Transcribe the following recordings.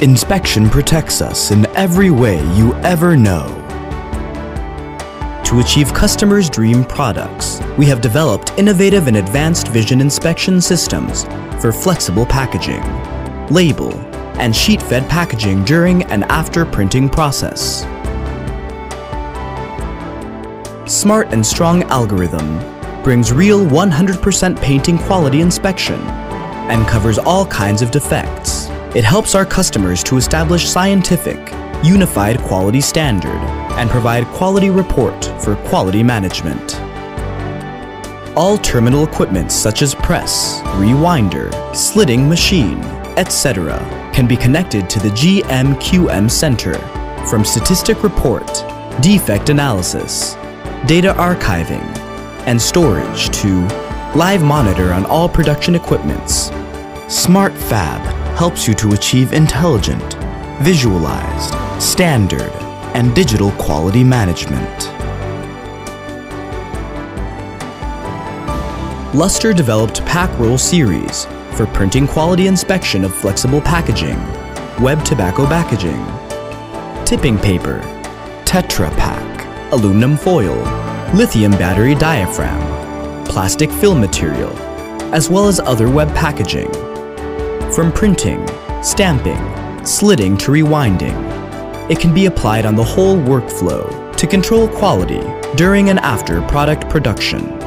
Inspection protects us in every way you ever know. To achieve customers' dream products, we have developed innovative and advanced vision inspection systems for flexible packaging, label, and sheet-fed packaging during and after printing process. Smart and Strong algorithm brings real 100% printing quality inspection and covers all kinds of defects. It helps our customers to establish scientific, unified quality standard and provide quality report for quality management. All terminal equipment such as press, rewinder, slitting machine, etc. can be connected to the GMQM Center from statistic report, defect analysis, data archiving, and storage to live monitor on all production equipments. Smart Fab helps you to achieve intelligent, visualized, standard, and digital quality management. Luster developed Packroll series for printing quality inspection of flexible packaging, web tobacco packaging, tipping paper, Tetra Pak, aluminum foil, lithium battery diaphragm, plastic film material, as well as other web packaging. From printing, stamping, slitting to rewinding, it can be applied on the whole workflow to control quality during and after product production.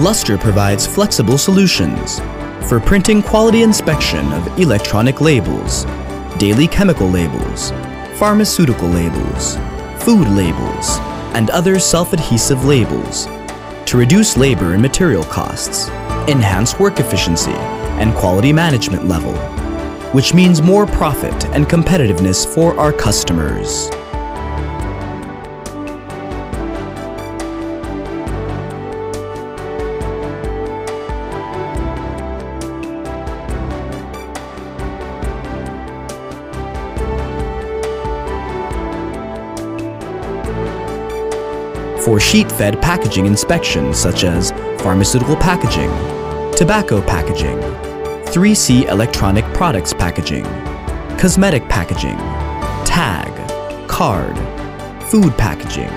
Luster provides flexible solutions for printing quality inspection of electronic labels, daily chemical labels, pharmaceutical labels, food labels, and other self-adhesive labels to reduce labor and material costs, enhance work efficiency and quality management level, which means more profit and competitiveness for our customers. For sheet-fed packaging inspections such as pharmaceutical packaging, tobacco packaging, 3C electronic products packaging, cosmetic packaging, tag, card, food packaging,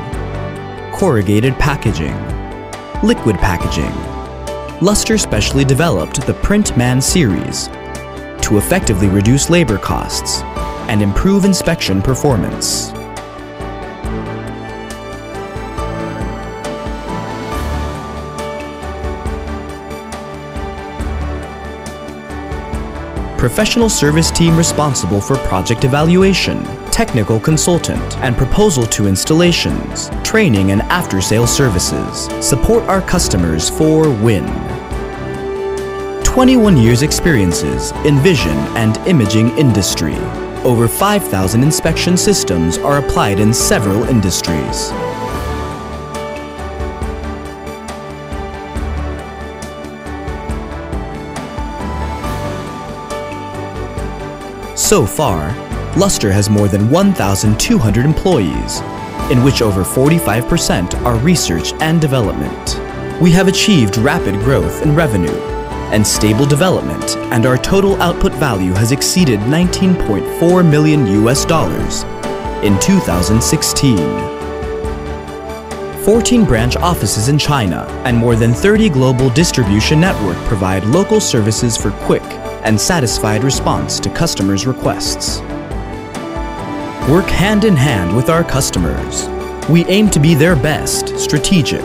corrugated packaging, liquid packaging. Luster specially developed the Printman series to effectively reduce labor costs and improve inspection performance. Professional service team responsible for project evaluation, technical consultant, and proposal to installations, training and after-sale services. Support our customers for WIN. 21 years experiences in vision and imaging industry. Over 5,000 inspection systems are applied in several industries. So far, Luster has more than 1,200 employees, in which over 45% are research and development. We have achieved rapid growth in revenue and stable development, and our total output value has exceeded 19.4 million US dollars in 2016. 14 branch offices in China and more than 30 global distribution network provide local services for quick and satisfied response to customers' requests. work hand in hand with our customers. We aim to be their best, strategic,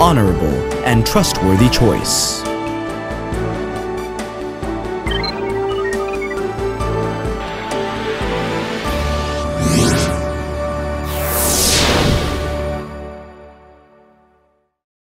honorable, and trustworthy choice.